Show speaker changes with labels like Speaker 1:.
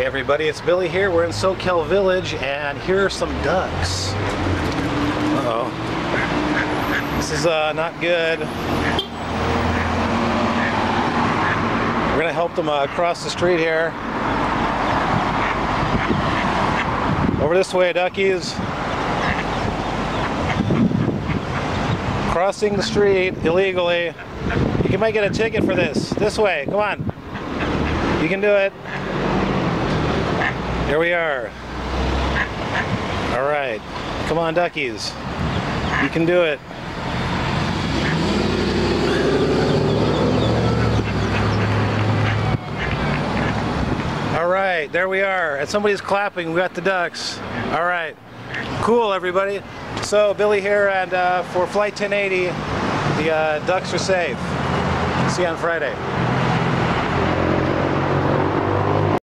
Speaker 1: Hey everybody, it's Billy here. We're in Soquel Village and here are some ducks. Uh oh This is uh, not good. We're gonna help them uh, cross the street here. Over this way, duckies. Crossing the street illegally. You might get a ticket for this. This way, come on. You can do it. Here we are. All right. Come on, duckies. You can do it. All right, there we are. And somebody's clapping. We got the ducks. All right. Cool, everybody. So, Billy here, and uh, for Flight 1080, the uh, ducks are safe. See you on Friday.